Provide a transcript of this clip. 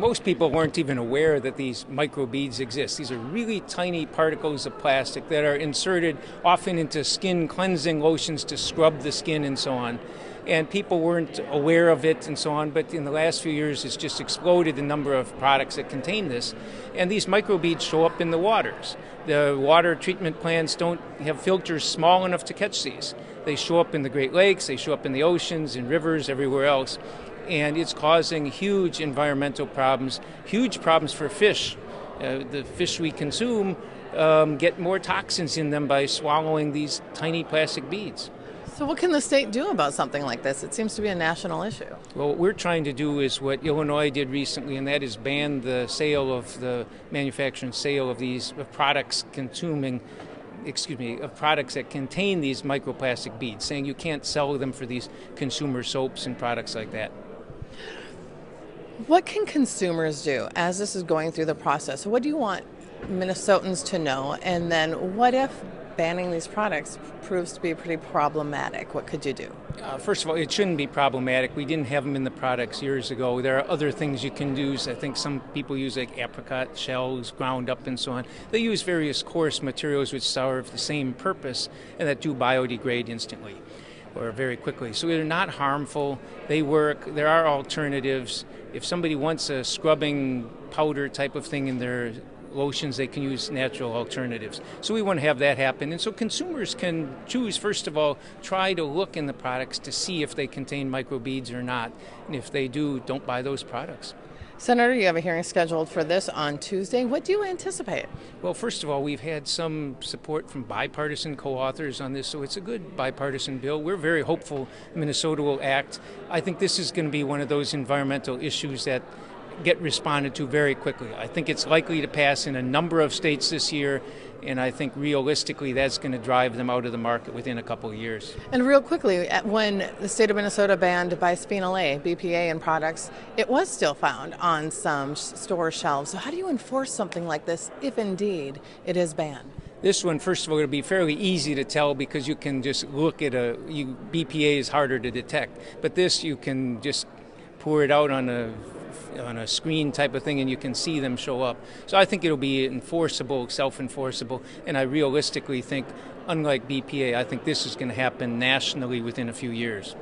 most people weren't even aware that these microbeads exist. These are really tiny particles of plastic that are inserted often into skin cleansing lotions to scrub the skin and so on. And people weren't aware of it and so on, but in the last few years it's just exploded the number of products that contain this. And these microbeads show up in the waters. The water treatment plants don't have filters small enough to catch these. They show up in the Great Lakes, they show up in the oceans, in rivers, everywhere else and it's causing huge environmental problems, huge problems for fish. Uh, the fish we consume um, get more toxins in them by swallowing these tiny plastic beads. So, what can the state do about something like this? It seems to be a national issue. Well, what we're trying to do is what Illinois did recently, and that is ban the sale of the manufacturing sale of these products consuming excuse me, of products that contain these microplastic beads, saying you can't sell them for these consumer soaps and products like that. What can consumers do as this is going through the process? What do you want Minnesotans to know? And then what if banning these products proves to be pretty problematic? What could you do? Uh, first of all, it shouldn't be problematic. We didn't have them in the products years ago. There are other things you can use. I think some people use like apricot shells ground up and so on. They use various coarse materials which serve the same purpose and that do biodegrade instantly or very quickly. So they're not harmful. They work. There are alternatives. If somebody wants a scrubbing powder type of thing in their lotions, they can use natural alternatives. So we want to have that happen. And so consumers can choose, first of all, try to look in the products to see if they contain microbeads or not. And if they do, don't buy those products. Senator, you have a hearing scheduled for this on Tuesday. What do you anticipate? Well, first of all, we've had some support from bipartisan co authors on this, so it's a good bipartisan bill. We're very hopeful Minnesota will act. I think this is going to be one of those environmental issues that get responded to very quickly. I think it's likely to pass in a number of states this year, and I think realistically that's going to drive them out of the market within a couple of years. And real quickly, when the state of Minnesota banned bisphenol A, BPA, in products, it was still found on some store shelves. So, how do you enforce something like this if indeed it is banned? This one, first of all, it'll be fairly easy to tell because you can just look at a you, BPA is harder to detect, but this you can just pour it out on a on a screen type of thing and you can see them show up. So I think it'll be enforceable, self-enforceable, and I realistically think unlike BPA, I think this is going to happen nationally within a few years.